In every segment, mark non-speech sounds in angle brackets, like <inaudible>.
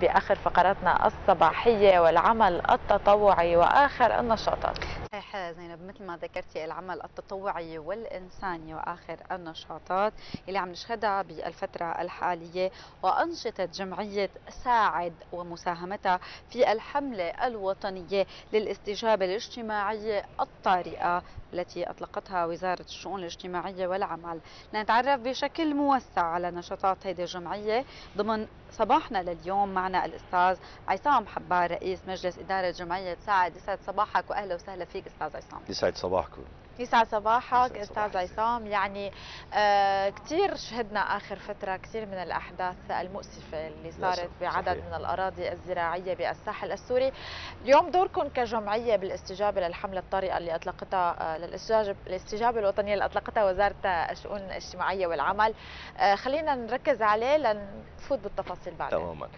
بآخر فقراتنا الصباحية والعمل التطوعي وآخر النشاطات. صحيح زينب مثل ما ذكرتي العمل التطوعي والإنساني وآخر النشاطات اللي عم نشهدها بالفترة الحالية وأنشطة جمعية ساعد ومساهمتها في الحملة الوطنية للاستجابة الاجتماعية الطارئة التي أطلقتها وزارة الشؤون الاجتماعية والعمل. لنتعرف بشكل موسع على نشاطات هذه الجمعية. ضمن صباحنا لليوم معنا الأستاذ عصام حبار رئيس مجلس إدارة جمعية. ساعد يسعد صباحك وأهلا وسهلا فيك أستاذ عصام. يسعد صباحكم. يسعد صباحك أستاذ. عصام. يعني آه كثير شهدنا آخر فترة كثير من الأحداث المؤسفة اللي صارت بعدد صحيح. من الأراضي الزراعية بالساحل السوري. اليوم دوركم كجمعية بالاستجابة للحملة الطارئة اللي أطلقتها آه للاستجابه الاستجابة الوطنية اللي أطلقتها وزارة الشؤون الاجتماعية والعمل. آه خلينا نركز عليه لنفوت بالتفاصيل بعدين. تماما.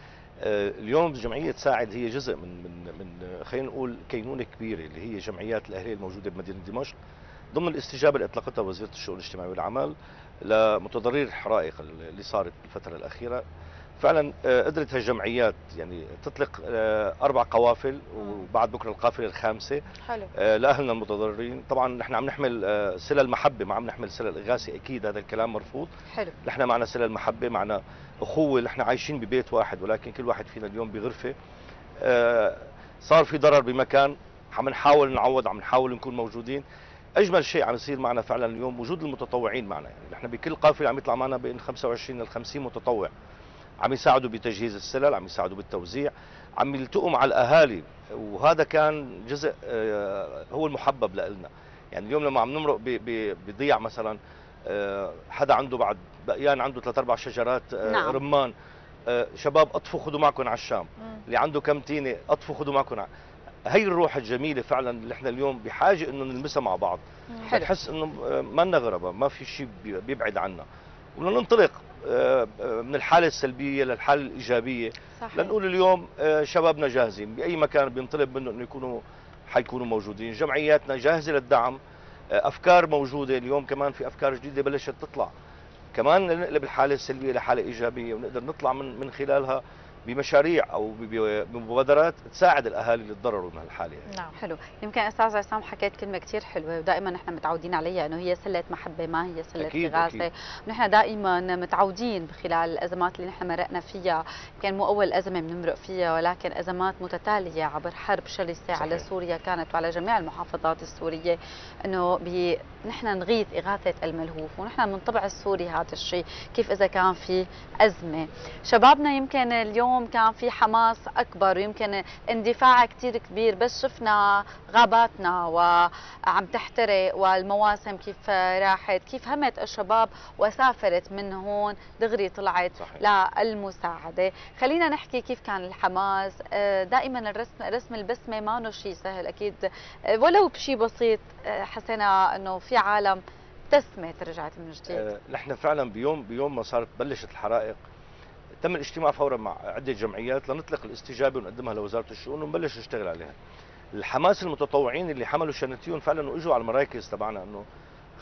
آه، اليوم جمعية ساعد هي جزء من من من خلينا نقول كينونة كبيرة اللي هي جمعيات الأهلية الموجودة بمدينة دمشق. ضمن الاستجابة اللي أطلقتها وزيرة الشؤون الاجتماعية والعمل لمتضرري الحرائق اللي صارت بالفترة الأخيرة. فعلا آه، قدرت هالجمعيات يعني تطلق آه، أربع قوافل وبعد بكرة القافلة الخامسة. حلو. آه، لأهلنا المتضررين. طبعا نحن عم نحمل سلة المحبه ما عم نحمل سلة الاغاثه أكيد هذا الكلام مرفوض. حلو. نحن معنا سلة المحبه معنا أخوة نحن عايشين ببيت واحد ولكن كل واحد فينا اليوم بغرفة. صار في ضرر بمكان عم نحاول نعوض عم نحاول نكون موجودين. أجمل شيء عم يصير معنا فعلا اليوم وجود المتطوعين معنا. يعني نحن بكل قافلة عم يطلع معنا بين 25 ل 50 متطوع. عم يساعدوا بتجهيز السلل عم يساعدوا بالتوزيع عم يلتقوا مع الأهالي. وهذا كان جزء آه، هو المحبب لنا يعني اليوم لما عم نمرق بضيع مثلا آه، حدا عنده بعد بقيان عنده ثلاث أربع شجرات آه، نعم. رمان. شباب أطفوا خذوا معكم على الشام. اللي عنده كم تينة أطفوا خذوا معكم ع- هي الروح الجميلة فعلا اللي إحنا اليوم بحاجة إنه نلمسها مع بعض. حلو. بنحس إنه آه، ما لنا غرباء ما في شيء بي- بيبعد عنا. وبدنا ننطلق آه، آه، من الحالة السلبية للحالة الإيجابية. صحيح. لنقول اليوم شبابنا جاهزين. بأي مكان بينطلب منه إنه يكونوا حيكونوا موجودين. جمعياتنا جاهزة للدعم. أفكار موجودة. اليوم كمان في أفكار جديدة بلشت تطلع. كمان نقلب الحالة السلبية لحالة إيجابية ونقدر نطلع من من خلالها. بمشاريع أو بمبادرات تساعد الأهالي اللي تضرروا من هالحالة يعني. نعم حلو يمكن أستاذ عصام حكيت كلمة كثير حلوة ودائما نحن متعودين عليها إنه هي سلة محبة ما هي سلة أكيد، اغاثه أكيد. ونحن دائما متعودين خلال الأزمات اللي نحن مرقنا فيها كان مو أول أزمة بنمرق فيها ولكن أزمات متتالية عبر حرب شرسة على صحيح. سوريا كانت وعلى جميع المحافظات السورية إنه بي نحن نغيث إغاثة الملهوف ونحن من طبع السوري هذا الشيء كيف إذا كان في أزمة شبابنا يمكن اليوم كان في حماس أكبر ويمكن اندفاع كثير كبير بس شفنا غاباتنا وعم تحترق والمواسم كيف راحت كيف همت الشباب وسافرت من هون دغري طلعت صحيح. للمساعده خلينا نحكي كيف كان الحماس. آه، دائما الرسم رسم البسمة ما شيء سهل أكيد. آه، ولو بشيء بسيط آه، حسينا إنه في عالم ابتسمت رجعت من جديد. نحن فعلا بيوم بيوم ما صارت بلشت الحرائق. تم الاجتماع فورا مع عدة جمعيات لنطلق الاستجابة ونقدمها لوزارة الشؤون ونبلش نشتغل عليها. الحماس المتطوعين اللي حملوا شنتيون فعلا وإجوا على المراكز تبعنا إنه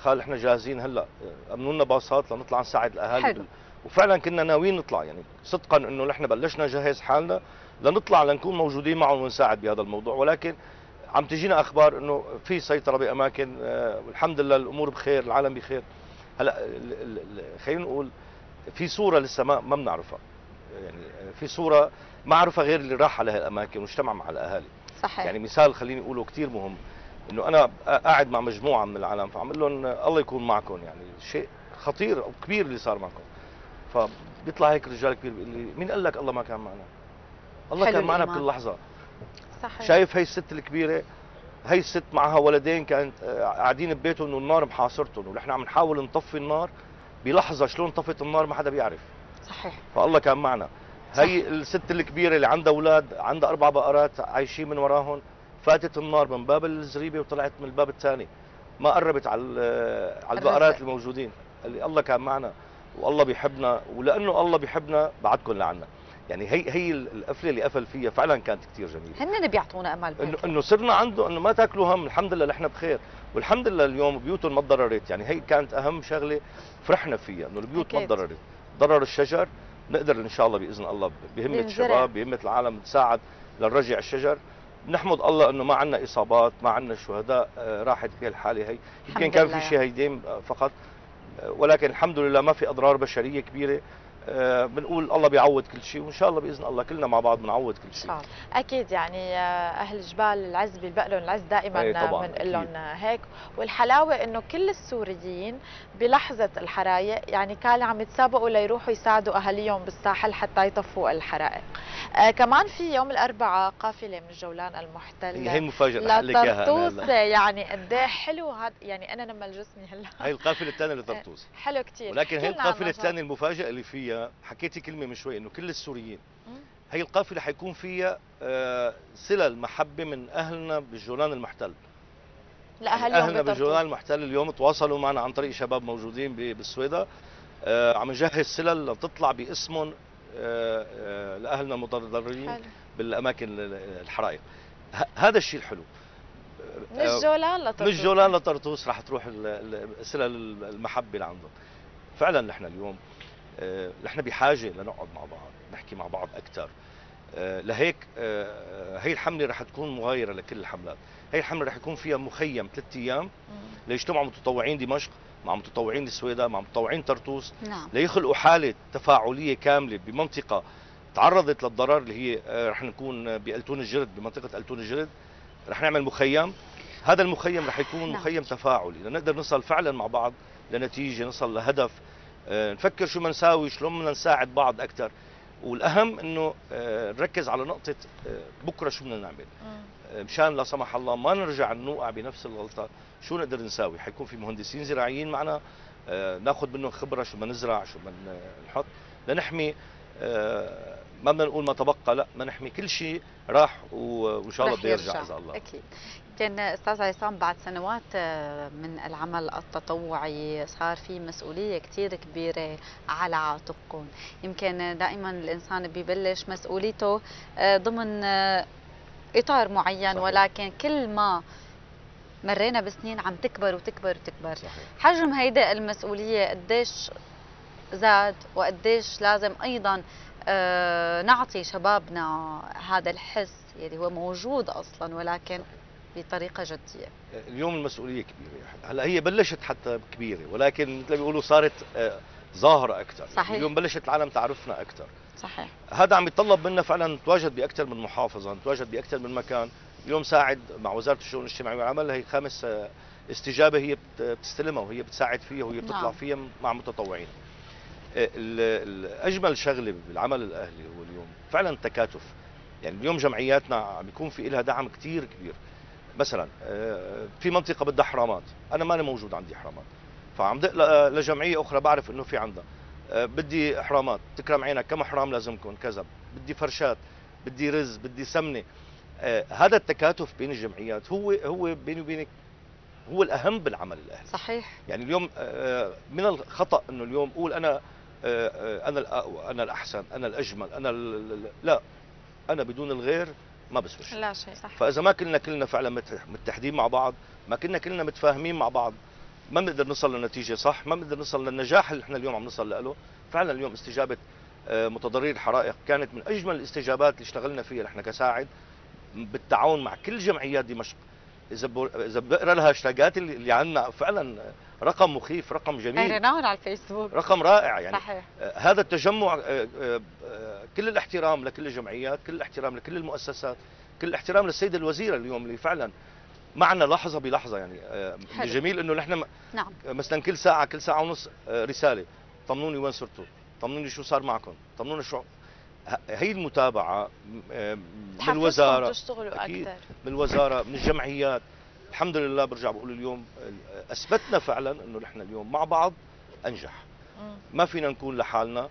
خال إحنا جاهزين هلأ أمنوا لنا باصات لنطلع نساعد الأهالي حلو. بال... وفعلا كنا ناويين نطلع يعني صدقا إنه نحن بلشنا نجهز حالنا لنطلع لنكون موجودين معهم ونساعد بهذا الموضوع ولكن عم تجينا أخبار إنه في سيطرة بأماكن آه، والحمد لله الأمور بخير العالم بخير هلأ خلينا نقول في صورة لسه ما ما بنعرفها. يعني في صورة ما عرفها غير اللي راح على هالاماكن واجتمع مع الأهالي. صحيح. يعني مثال خليني أقوله كثير مهم إنه أنا قاعد مع مجموعة من العالم فعم أقول لهم الله يكون معكم. يعني شيء خطير أو كبير اللي صار معكم. فبيطلع هيك رجال كبير بيقول لي مين قال لك الله ما كان معنا؟ الله كان معنا. بكل لحظة. صحيح. شايف هي الست الكبيرة؟ هي الست معها ولدين كانت آه، قاعدين ببيتهم والنار محاصرتهم ونحن عم نحاول نطفي النار بلحظة شلون طفت النار ما حدا بيعرف. صحيح. فالله كان معنا. هي الست الكبيرة اللي عندها أولاد عندها أربع بقرات عايشين من وراهم فاتت النار من باب الزريبة وطلعت من الباب الثاني. ما قربت على على البقرات. الموجودين. اللي الله كان معنا والله بيحبنا ولأنه الله بيحبنا بعدكم لعنا. يعني هي هي القفلة اللي قفل فيها فعلا كانت كثير جميلة هن اللي بيعطونا أمل انه. إنه صرنا عنده إنه ما تاكلوا هم الحمد لله نحن بخير والحمد لله اليوم بيوتهم ما تضررت يعني هي كانت أهم شغلة فرحنا فيها إنه البيوت ما. تضررت ضرر الشجر نقدر إن شاء الله بإذن الله بهمة. الشباب بهمة العالم نساعد لنرجع الشجر نحمد الله إنه ما عندنا إصابات ما عندنا شهداء آه، راحت بهالحالة هي يمكن كان. في شهيدين آه، فقط آه، ولكن الحمد لله ما في أضرار بشرية كبيرة آه، بنقول الله بيعوض كل شيء وإن شاء الله بإذن الله كلنا مع بعض بنعوض كل شيء. أكيد يعني آه، أهل جبال العز بيلبق لهم العز دائما إيه طبعاً، بنقول لهم هيك. والحلاوة إنه كل السوريين بلحظة الحرايق يعني كانوا عم يتسابقوا ليروحوا يساعدوا أهاليهم بالساحل حتى يطفوا الحرائق. آه كمان في يوم الأربعاء قافلة من الجولان المحتل هي اياها لطرطوس. يعني قد إيه حلو هذا يعني أنا لما جسمي هلا. هي القافلة الثانية <laughs> لطرطوس. حلو كثير ولكن هي القافلة الثانية المفاجأة اللي فيها حكيتي كلمة من شوي إنه كل السوريين. هي القافلة حيكون فيها آه، صله المحبه من أهلنا بالجولان المحتل لاهاليهم أهلنا بطرطوس. بالجولان المحتل اليوم تواصلوا معنا عن طريق شباب موجودين ب- بالسويدة آه، عم نجهز سلل لتطلع باسمهم آه، لأهلنا المتضررين. بالأماكن ال- ال- الحرائق هذا الشيء الحلو من الجولان لطرطوس مش جولان لطرطوس رح تروح سلل المحبة لعندهم فعلا نحن اليوم نحن بحاجة لنقعد مع بعض نحكي مع بعض أكثر لهيك آه، هي الحملة رح تكون مغايرة لكل الحملات. هي الحملة رح يكون فيها مخيم ثلاث أيام. ليجتمعوا متطوعين دمشق مع متطوعين السويداء مع متطوعين طرطوس نعم. ليخلقوا حالة تفاعلية كاملة بمنطقة تعرضت للضرر اللي هي آه، رح نكون بألتون الجرد بمنطقة ألتون الجرد رح نعمل مخيم. هذا المخيم رح يكون نعم. مخيم تفاعلي. لنقدر نصل فعلا مع بعض لنتيجة نصل لهدف آه، نفكر شو بدنا نساوي شلون بدنا نساعد بعض أكثر والأهم إنه آه، نركز على نقطة آه، بكرة شو بدنا نعمل. مشان لا سمح الله ما نرجع نوقع بنفس الغلطة. شو نقدر نساوي؟ حيكون في مهندسين زراعيين معنا آه، ناخذ منهم خبرة شو بدنا نزرع شو بدنا نحط. لنحمي آه، ما بدنا نقول ما تبقى لا ما نحمي. كل شيء راح وإن شاء الله بده يرجع يرجع. إذا الله. أكيد. يمكن أستاذ عصام بعد سنوات آه، من العمل التطوعي صار في مسؤولية كثير كبيرة على عاتقكم. يمكن دائما الإنسان ببلش مسؤوليته آه، ضمن آه، إطار معين صحيح. ولكن كل ما مرينا بسنين عم تكبر وتكبر وتكبر. صحيح. حجم هيدا المسؤولية قديش زاد وقديش لازم أيضا آه، نعطي شبابنا هذا الحس يلي هو موجود أصلا ولكن بطريقة جدية. اليوم المسؤولية كبيرة هلا هي بلشت حتى كبيرة ولكن مثل ما بيقولوا صارت آه، ظاهرة أكثر صحيح. اليوم بلشت العالم تعرفنا أكثر صحيح. هذا عم يتطلب منا فعلا نتواجد باكثر من محافظة نتواجد باكثر من مكان. اليوم ساعد مع وزارة الشؤون الاجتماعية والعمل هي خامس آه، استجابة هي بت- بتستلمها وهي بتساعد فيها وهي بتطلع نعم. فيها مع متطوعين. آه، أجمل شغلة بالعمل الأهلي هو اليوم فعلا التكاتف يعني اليوم جمعياتنا عم يكون في لها دعم كثير كبير. مثلا آه، في منطقة بدها حرامات. أنا ماني موجود عندي حرامات. فعم دق لجمعية أخرى بعرف إنه في عندها. آه، بدي احرامات تكرم عينك. كم احرام لازمكم؟ كذا. بدي فرشات. بدي رز. بدي سمنة. آه، هذا التكاتف بين الجمعيات هو هو بيني وبينك هو الأهم بالعمل الأهلي. صحيح. يعني اليوم من الخطأ إنه اليوم أقول أنا أنا أنا الأحسن أنا الأجمل أنا لا. أنا بدون الغير ما بسوي شيء لا شيء صح. فإذا ما كنا كلنا فعلا مت- متحدين مع بعض ما كنا كلنا متفاهمين مع بعض ما بنقدر نوصل لنتيجة صح ما بنقدر نوصل للنجاح اللي إحنا اليوم عم نوصل له. فعلا اليوم استجابة آه، متضرري الحرائق كانت من أجمل الاستجابات اللي اشتغلنا فيها. نحن كساعد بالتعاون مع كل جمعيات دمشق. إذا إذا بقرا الهاشتاجات اللي عندنا فعلا رقم مخيف رقم جميل. قريناهم على الفيسبوك. رقم رائع يعني صحيح. آه، هذا التجمع آه، آه، كل الاحترام لكل الجمعيات كل الاحترام لكل المؤسسات كل الاحترام للسيدة الوزيرة اليوم اللي فعلا معنا لحظة بلحظة يعني حلو. الجميل إنه نحن نعم. مثلا كل ساعة كل ساعة ونص رسالة. طمنوني وين صرتوا؟ طمنوني شو صار معكم؟ طمنوني شو؟ هي المتابعة من الوزارة. تشتغلوا أكيد. أكثر. من الوزارة من الجمعيات. الحمد لله برجع بقول اليوم أثبتنا فعلا إنه نحن اليوم مع بعض أنجح. ما فينا نكون لحالنا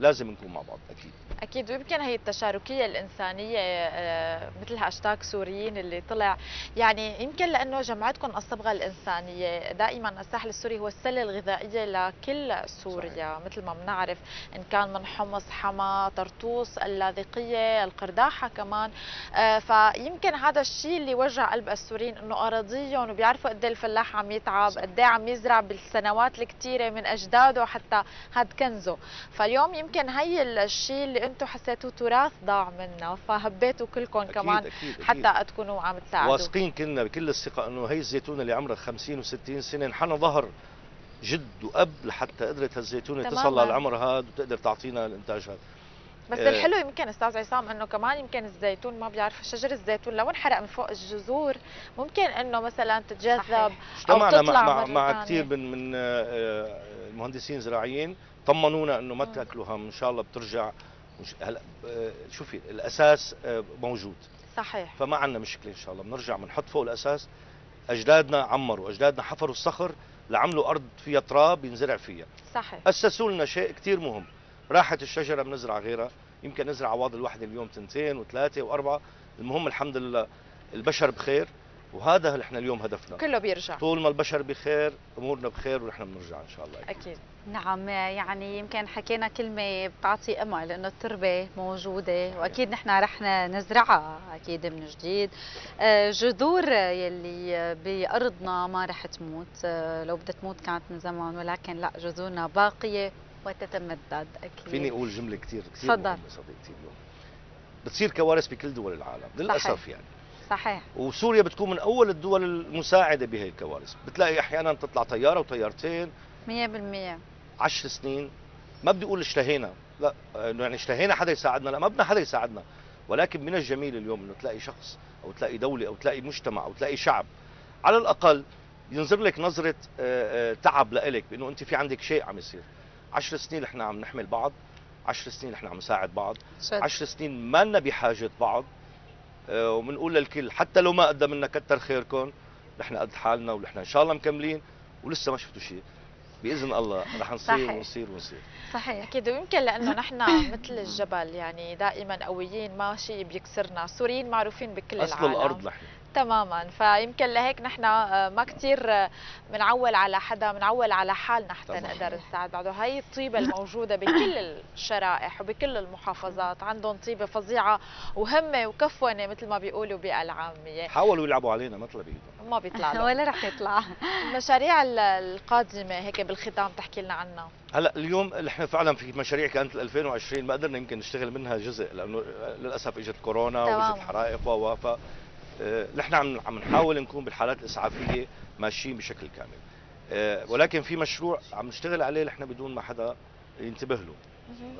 لازم نكون مع بعض أكيد. أكيد. ويمكن هي التشاركية الإنسانية آه، مثل هاشتاج سوريين اللي طلع. يعني يمكن لأنه جمعتكم الصبغة الإنسانية. دائما الساحل السوري هو السلة الغذائية لكل سوريا مثل ما بنعرف. إن كان من حمص حما طرطوس اللاذقية القرداحة كمان. آه، فيمكن هذا الشيء اللي وجع قلب السوريين إنه أراضيهم وبيعرفوا قد إيه الفلاح عم يتعب قد إيه عم يزرع بالسنوات الكثيره من أجداده حتى هاد كنزه. فاليوم يمكن يمكن هي الشيء اللي أنتم حسيتوه تراث ضاع منا فهبيتوا كلكم أكيد كمان أكيد أكيد. حتى تكونوا عم تساعدوا واثقين كلنا بكل الثقة إنه هي الزيتونة اللي عمرها 50 و60 سنة انحنى ظهر جد واب لحتى قدرت هالزيتونة تصل. للعمر هذا وتقدر تعطينا الإنتاج هذا بس آه. الحلو يمكن أستاذ عصام إنه كمان يمكن الزيتون ما بيعرف شجر الزيتون لو انحرق من فوق الجذور ممكن إنه مثلا تتجذب. اجتمعنا تطلع مع مع, مع. كثير من من آه، آه، المهندسين زراعيين طمنونا إنه ما. تاكلوا هم إن شاء الله بترجع هلا آه، شوفي الأساس آه، موجود صحيح فما عندنا مشكلة إن شاء الله بنرجع بنحط فوق الأساس أجدادنا عمروا أجدادنا حفروا الصخر لعملوا أرض فيها تراب ينزرع فيها صحيح أسسوا لنا شيء كثير مهم راحت الشجرة بنزرع غيرها. يمكن نزرع عواض الواحد اليوم تنتين وثلاثة وأربعة. المهم الحمد لله البشر بخير وهذا اللي إحنا اليوم هدفنا. كله بيرجع. طول ما البشر بخير أمورنا بخير ونحن بنرجع إن شاء الله. أكيد. نعم يعني يمكن حكينا كلمة بتعطي أمل إنه التربة موجودة وأكيد نحن رح نزرعها أكيد من جديد. آه، جذور يلي بأرضنا ما رح تموت. آه، لو بدها تموت كانت من زمان ولكن لا جذورنا باقية وتتمدد أكيد. فيني أقول جملة كثير كثير. مهمة صديقتي اليوم بتصير كوارث بكل دول العالم للأسف يعني. صحيح. وسوريا بتكون من أول الدول المساعدة بهي الكوارث. بتلاقي أحيانا تطلع طيارة وطيارتين. 100% عشر سنين. ما بدي أقول اشتهينا. لا إنه يعني اشتهينا حدا يساعدنا. لا ما بدنا حدا يساعدنا. ولكن من الجميل اليوم إنه تلاقي شخص أو تلاقي دولة أو تلاقي مجتمع أو تلاقي شعب على الأقل ينظر لك نظرة آه، آه، تعب لإلك بإنه أنت في عندك شيء عم يصير. عشر سنين نحن عم نحمل بعض عشر سنين نحن عم نساعد بعض جد. عشر سنين ما لنا بحاجة بعض. آه، وبنقول للكل حتى لو ما قدم منا كتر خيركم نحن قد حالنا ونحن إن شاء الله مكملين ولسه ما شفتوا شيء. بإذن الله رح نصير صحيح. ونصير ونصير. صحيح أكيد. ويمكن لأنه <laughs> نحن مثل الجبل يعني دائما قويين ما شيء بيكسرنا. السوريين معروفين بكل أصل العالم. الأرض نحن. تماما. فيمكن لهيك نحن آه، ما كثير بنعول على حدا بنعول على حالنا حتى تمام. نقدر نساعد بعضه. هاي الطيبة الموجودة بكل <laughs> الشرائح وبكل المحافظات. عندهم طيبة فظيعة وهمة وكفونة مثل ما بيقولوا بألعامية. حاولوا يلعبوا علينا ما طلع ما بيطلع لهم. <laughs> ولا رح يطلع. المشاريع ال- القادمة هيك بالختام تحكي لنا عنها. هلا اليوم اللي إحنا فعلا في مشاريع كانت 2020 ما قدرنا يمكن نشتغل منها جزء لأنه للأسف إجت كورونا. وإجت حرائق و ف آه، نحن عم عم نحاول نكون بالحالات الإسعافية ماشيين بشكل كامل. آه، ولكن في مشروع عم نشتغل عليه نحن بدون ما حدا ينتبه له.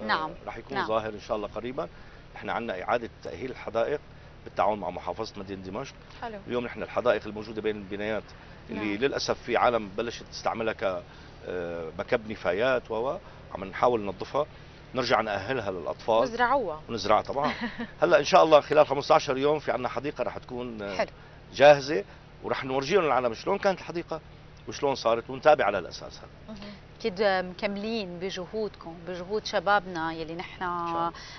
آه، نعم، رح يكون نعم. ظاهر إن شاء الله قريبا. إحنا عندنا إعادة تأهيل الحدائق بالتعاون مع محافظة مدينة دمشق. حلو. اليوم نحن الحدائق الموجودة بين البنايات اللي نعم. للأسف في عالم بلشت تستعملها ك آه، مكب نفايات و عم نحاول ننظفها. نرجع نأهلها للأطفال. وزرعوها ونزرعها طبعا. <laughs> هلأ إن شاء الله خلال 15 يوم في عندنا حديقة رح تكون حلو. جاهزة ورح نورجيهم العالم شلون كانت الحديقة وشلون صارت ونتابع على الأساس هذا أكيد مكملين بجهودكم بجهود شبابنا يلي نحن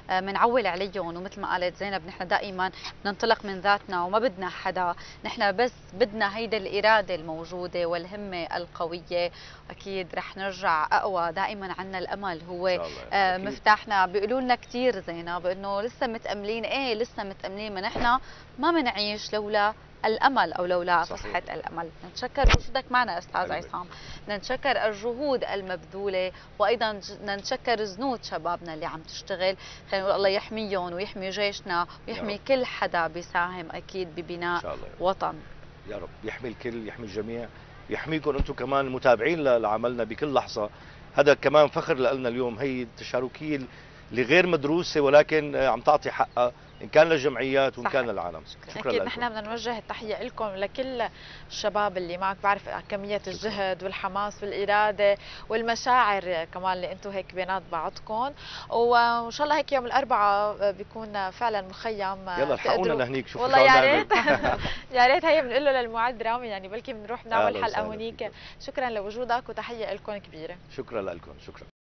بنعول عليهم. ومثل ما قالت زينب نحن دائما ننطلق من ذاتنا وما بدنا حدا. نحن بس بدنا هيدا الإرادة الموجودة والهمة القوية. أكيد رح نرجع أقوى. دائما عنا الأمل هو. آه،. مفتاحنا. بيقولوا لنا كثير زينب إنه لسه متأملين. إيه لسه متأملين. ما نحن ما بنعيش لولا الأمل أو لولا صحيح. فسحة الأمل. نتشكر وجودك معنا أستاذ. عصام. نتشكر الجهود المبذولة وأيضا نتشكر زنود شبابنا اللي عم تشتغل. خلينا نقول الله يحميهم ويحمي جيشنا ويحمي. كل حدا بيساهم أكيد ببناء شاء الله يا. وطن. يا رب. يحمي الكل يحمي الجميع. يحميكم أنتم كمان المتابعين ل- لعملنا بكل لحظة. هذا كمان فخر لنا اليوم. هي التشاركيه اللي غير مدروسة ولكن عم تعطي حقها. إن كان للجمعيات وإن صحيح. كان للعالم. شكرا أكيد. لكم نحن بدنا نوجه التحية لكم لكل الشباب اللي معك. بعرف كمية الجهد والحماس والإرادة والمشاعر كمان اللي أنتم هيك بينات بعضكم. وإن شاء الله هيك يوم الأربعاء بيكون فعلا مخيم. يلا الحقونا لهنيك شوفوا والله يا ريت. <laughs> يا ريت هي بنقول له للمعد رامي يعني بلكي بنروح أهلا نعمل حلقة هونيك. شكرا لوجودك وتحية لكم كبيرة. شكرا لكم شكرا.